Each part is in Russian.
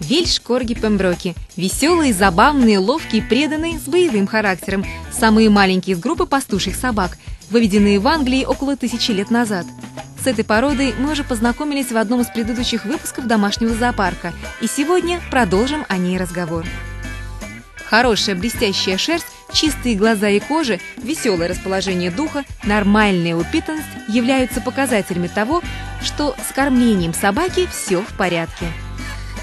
Вельш Корги Пемброки. Веселые, забавные, ловкие, преданные, с боевым характером. Самые маленькие из группы пастушьих собак, выведенные в Англии около тысячи лет назад. С этой породой мы уже познакомились в одном из предыдущих выпусков домашнего зоопарка, и сегодня продолжим о ней разговор. Хорошая блестящая шерсть, чистые глаза и кожа, веселое расположение духа, нормальная упитанность являются показателями того, что с кормлением собаки все в порядке.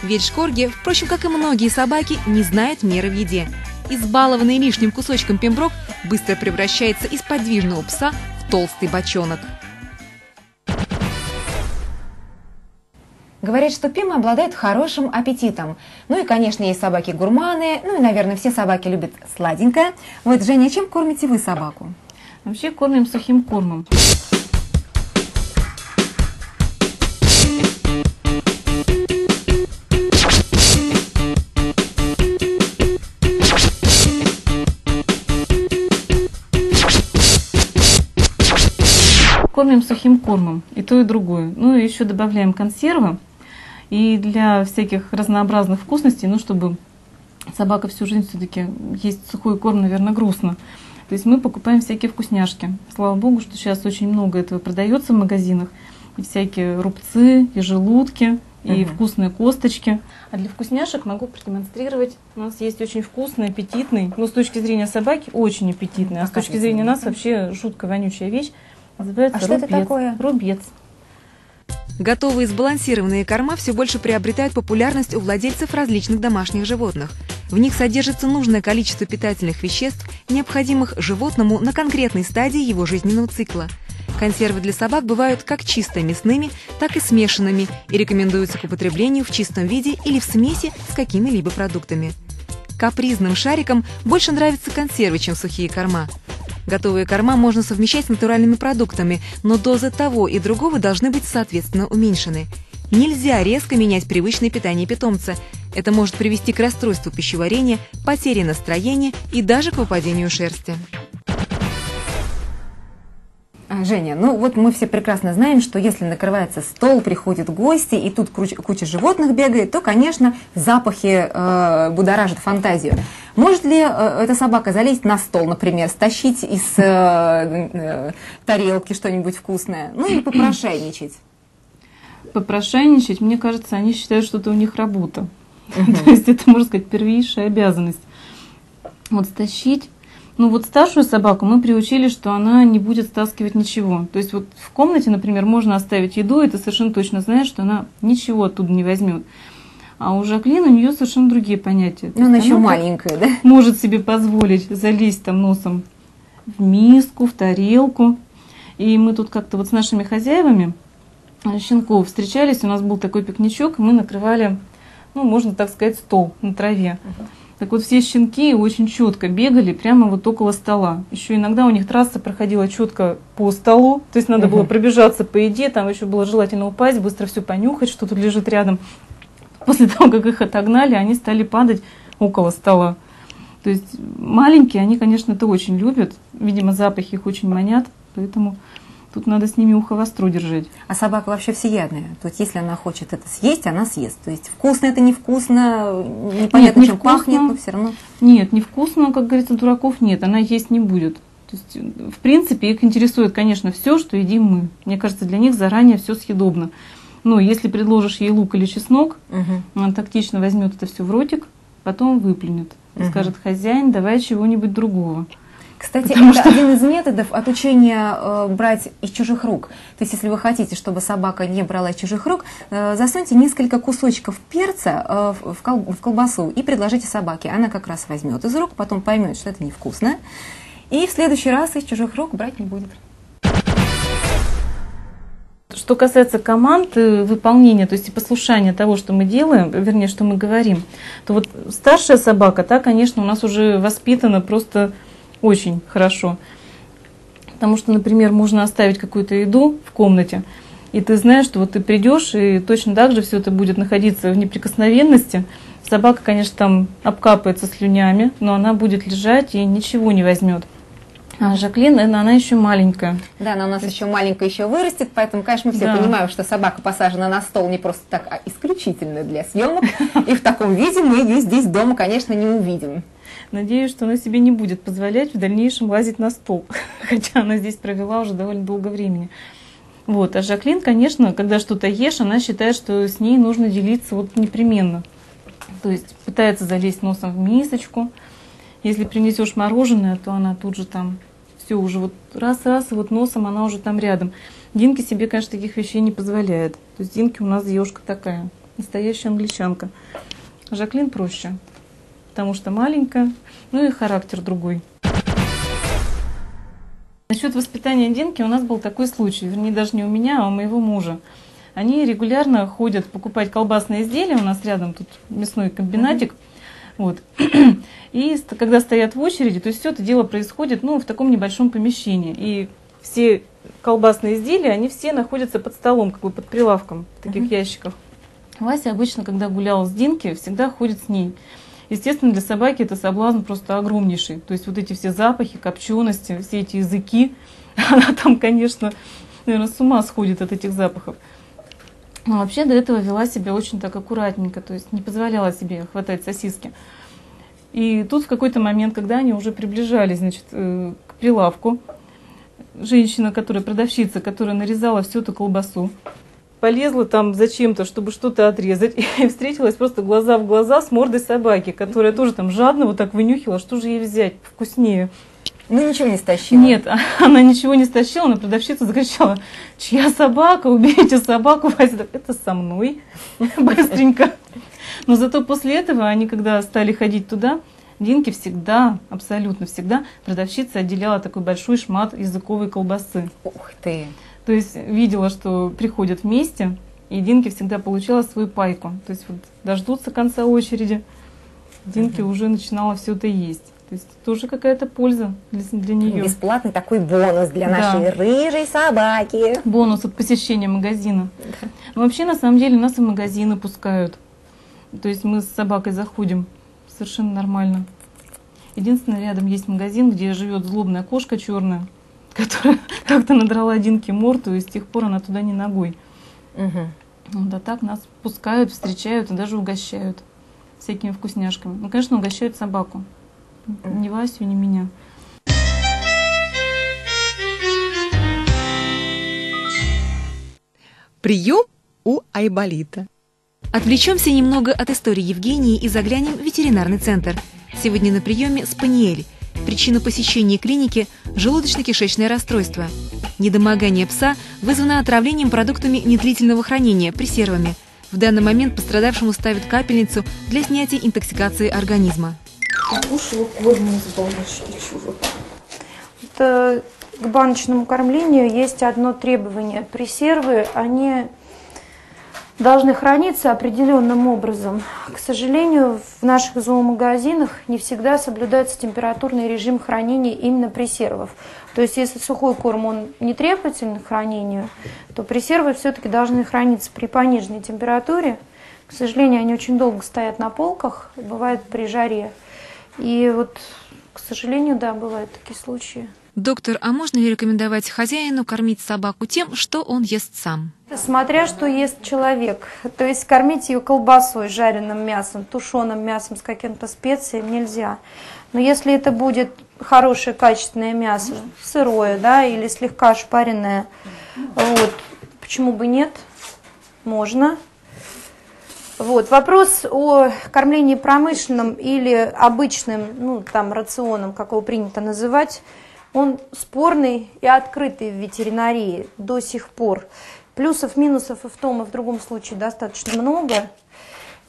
Вельшкорги, впрочем, как и многие собаки, не знают меры в еде. Избалованный лишним кусочком пемброк быстро превращается из подвижного пса в толстый бочонок. Говорят, что пимы обладают хорошим аппетитом. Ну и, конечно, есть собаки-гурманы, ну и, наверное, все собаки любят сладенькое. Вот, Женя, чем кормите вы собаку? Вообще кормим сухим кормом. Кормим сухим кормом, и то, и другое. Ну и еще добавляем консервы. И для всяких разнообразных вкусностей, ну, чтобы собака всю жизнь все-таки есть сухой корм, наверное, грустно. То есть мы покупаем всякие вкусняшки. Слава богу, что сейчас очень много этого продается в магазинах. И всякие рубцы, и желудки, и угу. вкусные косточки. А для вкусняшек могу продемонстрировать. У нас есть очень вкусный, аппетитный, ну, с точки зрения собаки, очень аппетитный, а с точки зрения нас вообще жутко вонючая вещь. Называется а что рубец. это такое? Рубец. Готовые сбалансированные корма все больше приобретают популярность у владельцев различных домашних животных. В них содержится нужное количество питательных веществ, необходимых животному на конкретной стадии его жизненного цикла. Консервы для собак бывают как чисто мясными, так и смешанными и рекомендуются к употреблению в чистом виде или в смеси с какими-либо продуктами. Капризным шарикам больше нравятся консервы, чем сухие корма. Готовые корма можно совмещать с натуральными продуктами, но дозы того и другого должны быть соответственно уменьшены. Нельзя резко менять привычное питание питомца. Это может привести к расстройству пищеварения, потере настроения и даже к выпадению шерсти. А, Женя, ну вот мы все прекрасно знаем, что если накрывается стол, приходят гости, и тут куча, куча животных бегает, то, конечно, запахи э, будоражат фантазию. Может ли э, эта собака залезть на стол, например, стащить из э, э, тарелки что-нибудь вкусное, ну или попрошайничать? Попрошайничать, мне кажется, они считают, что это у них работа. То есть это, можно сказать, первейшая обязанность. Вот стащить ну вот старшую собаку мы приучили, что она не будет стаскивать ничего. То есть вот в комнате, например, можно оставить еду, и ты совершенно точно знаешь, что она ничего оттуда не возьмет. А у Жаклин у нее совершенно другие понятия. Ну, она еще маленькая, да? Может себе позволить залезть там носом в миску, в тарелку. И мы тут как-то вот с нашими хозяевами э, щенков встречались, у нас был такой пикничок, и мы накрывали, ну, можно так сказать, стол на траве. Uh-huh. Так вот, все щенки очень четко бегали прямо вот около стола. Еще иногда у них трасса проходила четко по столу, то есть надо было пробежаться по еде, там еще было желательно упасть, быстро все понюхать, что тут лежит рядом. После того, как их отогнали, они стали падать около стола. То есть маленькие, они, конечно, это очень любят. Видимо, запахи их очень манят, поэтому Тут надо с ними ухо востро держать. А собака вообще всеядная. То есть, если она хочет это съесть, она съест. То есть, вкусно это невкусно, непонятно, нет, чем вкусно, пахнет, но все равно. Нет, невкусно, как говорится, дураков нет. Она есть не будет. То есть, в принципе, их интересует, конечно, все, что едим мы. Мне кажется, для них заранее все съедобно. Но если предложишь ей лук или чеснок, угу. она тактично возьмет это все в ротик, потом выплюнет. И угу. скажет, хозяин, давай чего-нибудь другого. Кстати, Потому это что... один из методов отучения э, брать из чужих рук. То есть, если вы хотите, чтобы собака не брала из чужих рук, э, засуньте несколько кусочков перца э, в, кол в колбасу и предложите собаке. Она как раз возьмет из рук, потом поймет, что это невкусно. И в следующий раз из чужих рук брать не будет. Что касается команд э, выполнения, то есть и послушания того, что мы делаем, вернее, что мы говорим, то вот старшая собака, та, конечно, у нас уже воспитана просто очень хорошо. Потому что, например, можно оставить какую-то еду в комнате, и ты знаешь, что вот ты придешь, и точно так же все это будет находиться в неприкосновенности. Собака, конечно, там обкапается слюнями, но она будет лежать и ничего не возьмет. А Жаклин, она, она еще маленькая. Да, она у нас еще маленькая, еще вырастет, поэтому, конечно, мы все Да. понимаем, что собака посажена на стол не просто так, а исключительно для съемок. И в таком виде мы ее здесь дома, конечно, не увидим. Надеюсь, что она себе не будет позволять в дальнейшем лазить на стол, хотя она здесь провела уже довольно долго времени. Вот. А Жаклин, конечно, когда что-то ешь, она считает, что с ней нужно делиться вот непременно. То есть пытается залезть носом в мисочку. Если принесешь мороженое, то она тут же там все уже вот раз-раз, и вот носом она уже там рядом. Динки себе, конечно, таких вещей не позволяет. То есть Динки у нас девушка такая, настоящая англичанка. Жаклин проще, потому что маленькая, ну и характер другой. Насчет воспитания Динки у нас был такой случай, вернее даже не у меня, а у моего мужа. Они регулярно ходят покупать колбасные изделия, у нас рядом тут мясной комбинатик. Вот. И когда стоят в очереди, то есть все это дело происходит ну, в таком небольшом помещении. И все колбасные изделия, они все находятся под столом, как бы под прилавком в таких ящиках. Вася обычно, когда гулял с Динки, всегда ходит с ней. Естественно, для собаки это соблазн просто огромнейший. То есть вот эти все запахи, копчености, все эти языки, она там, конечно, наверное, с ума сходит от этих запахов. Но вообще до этого вела себя очень так аккуратненько, то есть не позволяла себе хватать сосиски. И тут в какой-то момент, когда они уже приближались значит, э, к прилавку, женщина, которая продавщица, которая нарезала всю эту колбасу, полезла там зачем-то, чтобы что-то отрезать, и встретилась просто глаза в глаза с мордой собаки, которая тоже там жадно вот так вынюхила, что же ей взять вкуснее. Ну, ничего не стащила. Нет, она ничего не стащила, но продавщица закричала, чья собака, убейте собаку, Вася это со мной, быстренько. Но зато после этого они, когда стали ходить туда, Динки всегда, абсолютно всегда, продавщица отделяла такой большой шмат языковой колбасы. Ух ты. То есть видела, что приходят вместе, и Динки всегда получала свою пайку. То есть вот дождутся конца очереди, Динки уже начинала все это есть. То есть тоже какая-то польза для, для нее. Бесплатный такой бонус для Да. нашей рыжей собаки. бонус от посещения магазина. Но вообще, на самом деле, нас и магазины пускают. То есть мы с собакой заходим совершенно нормально. Единственное, рядом есть магазин, где живет злобная кошка черная, которая как-то надрала Динке морду, и с тех пор она туда не ногой. Мгм. Вот, а так нас пускают, встречают и даже угощают всякими вкусняшками. Ну, конечно, угощают собаку. Не Васю, не меня. Прием у Айболита. Отвлечемся немного от истории Евгении и заглянем в ветеринарный центр. Сегодня на приеме Спаниель. Причина посещения клиники – желудочно-кишечное расстройство. Недомогание пса вызвано отравлением продуктами недлительного хранения, пресервами. В данный момент пострадавшему ставят капельницу для снятия интоксикации организма. Кушала корм из баночки э, к баночному кормлению есть одно требование. Пресервы, они должны храниться определенным образом. К сожалению, в наших зоомагазинах не всегда соблюдается температурный режим хранения именно пресервов. То есть, если сухой корм он не требователен к хранению, то пресервы все-таки должны храниться при пониженной температуре. К сожалению, они очень долго стоят на полках, бывает при жаре. И вот, к сожалению, да, бывают такие случаи. Доктор, а можно ли рекомендовать хозяину кормить собаку тем, что он ест сам? Смотря что ест человек. То есть кормить ее колбасой, жареным мясом, тушеным мясом с каким-то специей нельзя. Но если это будет хорошее качественное мясо, сырое, да, или слегка шпаренное, вот, почему бы нет? Можно. Вот. Вопрос о кормлении промышленным или обычным, ну, там, рационом, как его принято называть, он спорный и открытый в ветеринарии до сих пор. Плюсов, минусов и в том, и в другом случае достаточно много.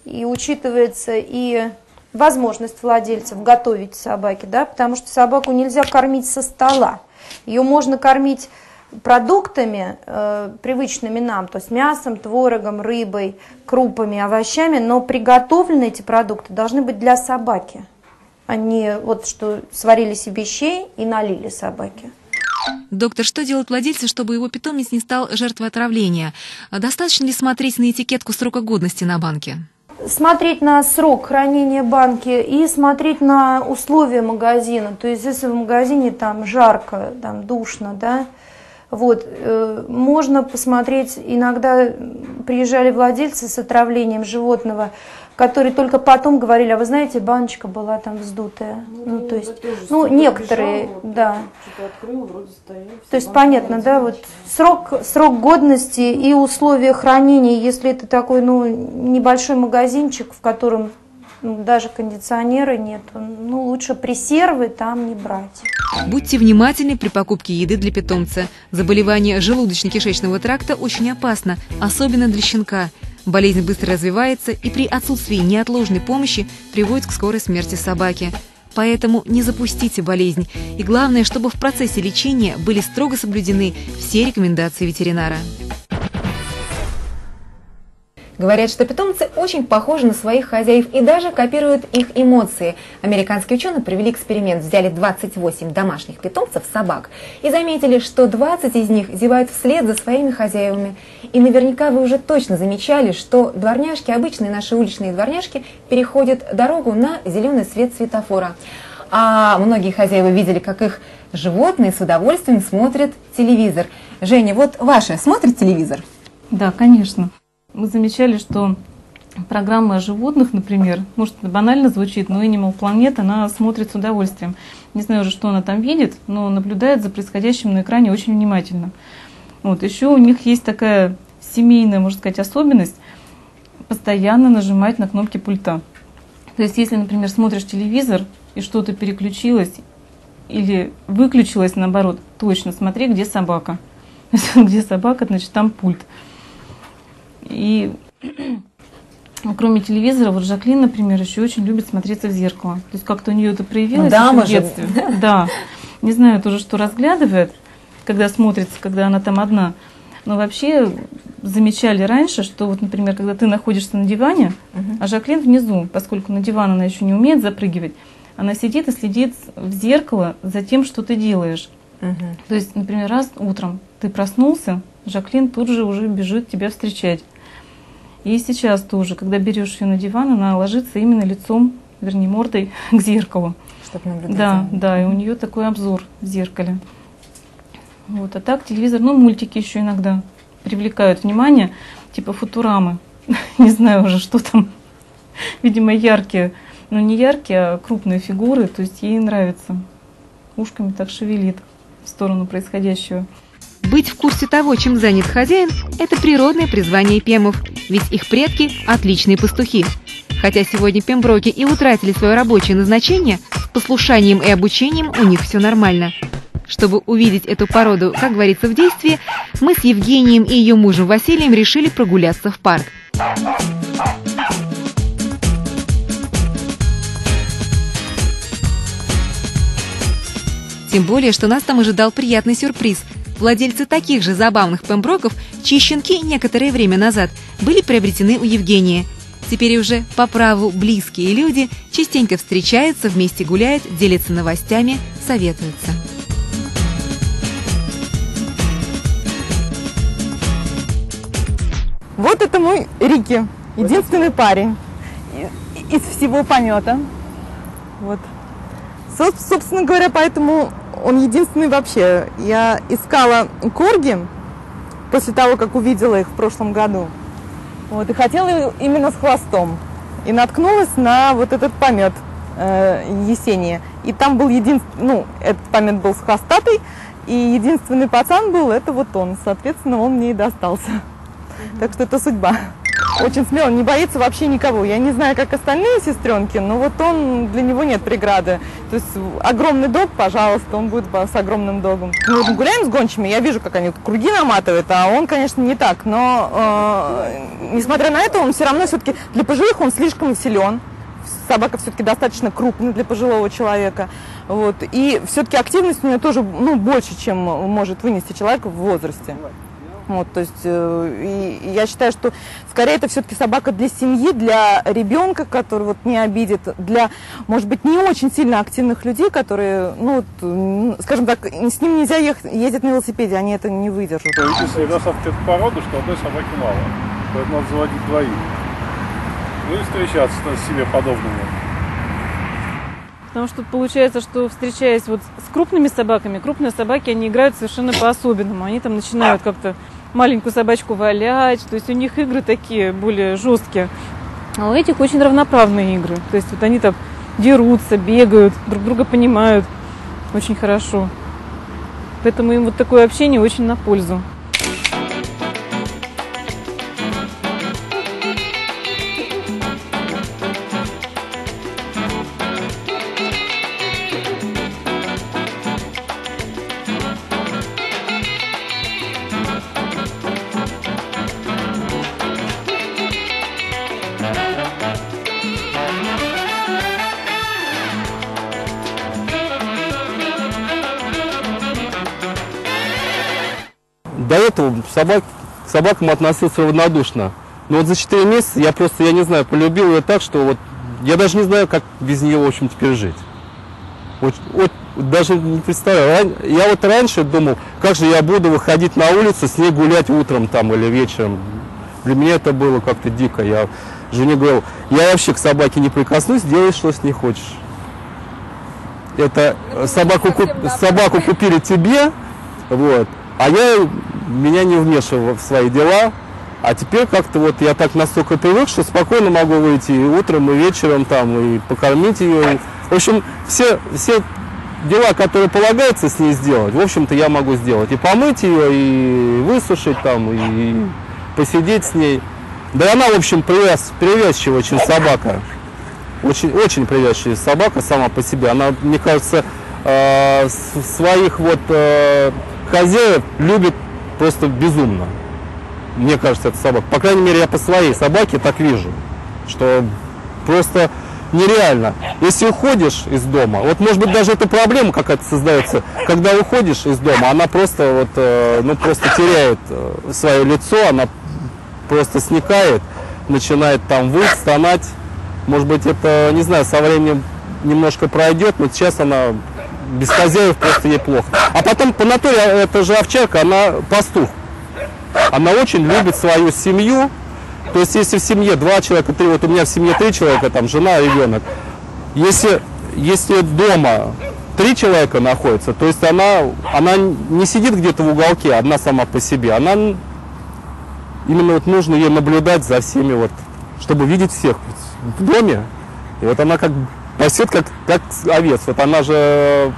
И учитывается и возможность владельцев готовить собаки, да, потому что собаку нельзя кормить со стола. Ее можно кормить продуктами, э, привычными нам, то есть мясом, творогом, рыбой, крупами, овощами, но приготовлены эти продукты должны быть для собаки, а не вот что сварили себе щей и налили собаке. Доктор, что делать владельцу, чтобы его питомец не стал жертвой отравления? А Достаточно ли смотреть на этикетку срока годности на банке? смотреть на срок хранения банки и смотреть на условия магазина. То есть, если в магазине там жарко, там душно, да, вот, э, можно посмотреть, иногда приезжали владельцы с отравлением животного, которые только потом говорили, а вы знаете, баночка была там вздутая. Ну, ну то есть, ну, некоторые, бежал, да. Открыл, вроде стоял, то есть, понятно, да, вот срок, срок годности и условия хранения, если это такой, ну, небольшой магазинчик, в котором ну, даже кондиционера нет, ну, лучше пресервы там не брать. Будьте внимательны при покупке еды для питомца. Заболевание желудочно-кишечного тракта очень опасно, особенно для щенка. Болезнь быстро развивается и при отсутствии неотложной помощи приводит к скорой смерти собаки. Поэтому не запустите болезнь. И главное, чтобы в процессе лечения были строго соблюдены все рекомендации ветеринара. Говорят, что питомцы очень похожи на своих хозяев и даже копируют их эмоции. Американские ученые провели эксперимент, взяли 28 домашних питомцев собак и заметили, что 20 из них зевают вслед за своими хозяевами. И наверняка вы уже точно замечали, что дворняжки, обычные наши уличные дворняжки, переходят дорогу на зеленый свет светофора. А многие хозяева видели, как их животные с удовольствием смотрят телевизор. Женя, вот ваши смотрят телевизор? Да, конечно мы замечали, что программа о животных, например, может, банально звучит, но Animal Planet, она смотрит с удовольствием. Не знаю уже, что она там видит, но наблюдает за происходящим на экране очень внимательно. Вот. Еще у них есть такая семейная, можно сказать, особенность постоянно нажимать на кнопки пульта. То есть, если, например, смотришь телевизор и что-то переключилось или выключилось, наоборот, точно смотри, где собака. Где собака, значит, там пульт. И кроме телевизора, вот Жаклин, например, еще очень любит смотреться в зеркало. То есть как-то у нее это проявилось да, в детстве. Да. Не знаю тоже, что разглядывает, когда смотрится, когда она там одна. Но вообще замечали раньше, что вот, например, когда ты находишься на диване, uh-huh. а Жаклин внизу, поскольку на диван она еще не умеет запрыгивать, она сидит и следит в зеркало за тем, что ты делаешь. Uh-huh. То есть, например, раз утром ты проснулся, Жаклин тут же уже бежит тебя встречать. И сейчас тоже, когда берешь ее на диван, она ложится именно лицом, вернее, мордой к зеркалу. Чтобы наблюдать. Да, да, и у нее такой обзор в зеркале. Вот, а так телевизор, ну, мультики еще иногда привлекают внимание, типа футурамы. Не знаю уже, что там. Видимо, яркие, но не яркие, а крупные фигуры, то есть ей нравится. Ушками так шевелит в сторону происходящего. Быть в курсе того, чем занят хозяин, это природное призвание пемов, ведь их предки – отличные пастухи. Хотя сегодня пемброки и утратили свое рабочее назначение, с послушанием и обучением у них все нормально. Чтобы увидеть эту породу, как говорится, в действии, мы с Евгением и ее мужем Василием решили прогуляться в парк. Тем более, что нас там ожидал приятный сюрприз – Владельцы таких же забавных пемброков, чьи щенки некоторое время назад были приобретены у Евгения. Теперь уже по праву близкие люди частенько встречаются, вместе гуляют, делятся новостями, советуются. Вот это мой Рики, единственный парень из всего помета. Вот. Собственно говоря, поэтому он единственный вообще. Я искала корги после того, как увидела их в прошлом году. Вот, и хотела именно с хвостом. И наткнулась на вот этот помет э, Есения. И там был единственный, ну, этот помет был с хвостатой, и единственный пацан был, это вот он. Соответственно, он мне и достался. Так что это судьба. Очень смело, не боится вообще никого. Я не знаю, как остальные сестренки, но вот он, для него нет преграды. То есть огромный дог, пожалуйста, он будет с огромным догом. Мы гуляем с гончими, я вижу, как они круги наматывают, а он, конечно, не так. Но, э, несмотря на это, он все равно все-таки для пожилых он слишком силен. Собака все-таки достаточно крупная для пожилого человека. Вот. И все-таки активность у нее тоже ну, больше, чем может вынести человек в возрасте. Вот, то есть э, и, я считаю, что скорее это все-таки собака для семьи, для ребенка, который вот не обидит, для, может быть, не очень сильно активных людей, которые, ну, вот, скажем так, с ним нельзя ехать, ездить на велосипеде, они это не выдержат. Правительство недостаток этой породы, что одной собаки мало, поэтому надо заводить двоих. Ну и встречаться с себе подобными. Потому что тут получается, что встречаясь вот с крупными собаками, крупные собаки, они играют совершенно по-особенному. Они там начинают как-то маленькую собачку валять, то есть у них игры такие более жесткие. А у этих очень равноправные игры. То есть вот они там дерутся, бегают, друг друга понимают очень хорошо. Поэтому им вот такое общение очень на пользу. Собак, к собакам относился равнодушно. Но вот за 4 месяца я просто, я не знаю, полюбил ее так, что вот я даже не знаю, как без нее, в общем, теперь жить. Вот, вот даже не представляю. Я вот раньше думал, как же я буду выходить на улицу, с ней гулять утром там или вечером. Для меня это было как-то дико. Я жене говорил, я вообще к собаке не прикоснусь, делай, что с ней хочешь. Это э, собаку, куп- собаку купили тебе, вот, а я меня не вмешивал в свои дела. А теперь как-то вот я так настолько привык, что спокойно могу выйти и утром, и вечером там, и покормить ее. В общем, все, все дела, которые полагается с ней сделать, в общем-то, я могу сделать. И помыть ее, и высушить там, и посидеть с ней. Да она, в общем, привяз, привязчивая очень собака. Очень, очень привязчивая собака сама по себе. Она, мне кажется, э, своих вот э, хозяев любит просто безумно. Мне кажется, это собака. По крайней мере, я по своей собаке так вижу, что просто нереально. Если уходишь из дома, вот может быть даже эта проблема какая-то создается, когда уходишь из дома, она просто вот, э, ну просто теряет э, свое лицо, она просто сникает, начинает там выть, стонать. Может быть, это, не знаю, со временем немножко пройдет, но сейчас она без хозяев просто ей плохо. А потом по натуре, а, это же овчарка, она пастух. Она очень любит свою семью. То есть, если в семье два человека, три, вот у меня в семье три человека, там жена, ребенок. Если, если дома три человека находятся, то есть она, она не сидит где-то в уголке, одна сама по себе. Она именно вот нужно ей наблюдать за всеми, вот, чтобы видеть всех в доме. И вот она как пасет, как, как овец. Вот она же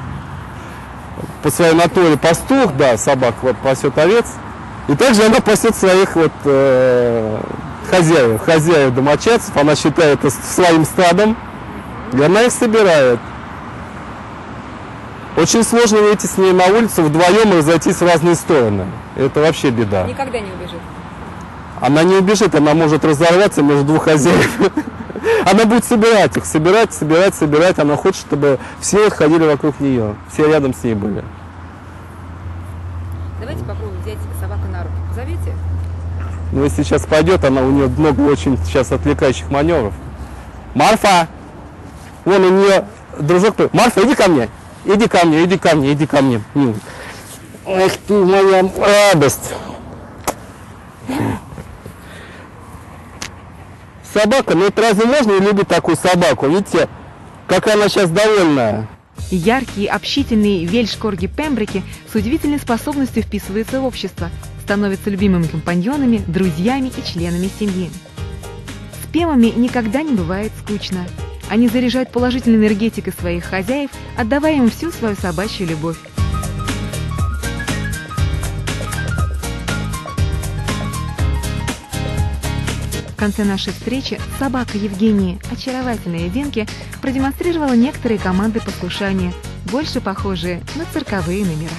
по своей натуре пастух, да, собак вот пасет овец. И также она пасет своих вот э, хозяев, хозяев домочадцев. Она считает это своим стадом. И она их собирает. Очень сложно выйти с ней на улицу вдвоем и разойтись в разные стороны. Это вообще беда. Никогда не убежит. Она не убежит, она может разорваться между двух хозяев. Она будет собирать их, собирать, собирать, собирать. Она хочет, чтобы все ходили вокруг нее, все рядом с ней были. Давайте попробуем взять собаку на руки. Позовите? Но если сейчас пойдет, она у нее много очень сейчас отвлекающих маневров. Марфа! Вон у нее дружок. Марфа, иди ко мне. Иди ко мне, иди ко мне, иди ко мне. Ну. Эх ты моя радость. Собака, ну это разве можно любить такую собаку? Видите, какая она сейчас довольная. Яркий, общительный вельш-корги Пембрики с удивительной способностью вписывается в общество, становятся любимыми компаньонами, друзьями и членами семьи. С пемами никогда не бывает скучно. Они заряжают положительной энергетикой своих хозяев, отдавая им всю свою собачью любовь. В конце нашей встречи собака Евгении, очаровательная Венки, продемонстрировала некоторые команды послушания, больше похожие на цирковые номера.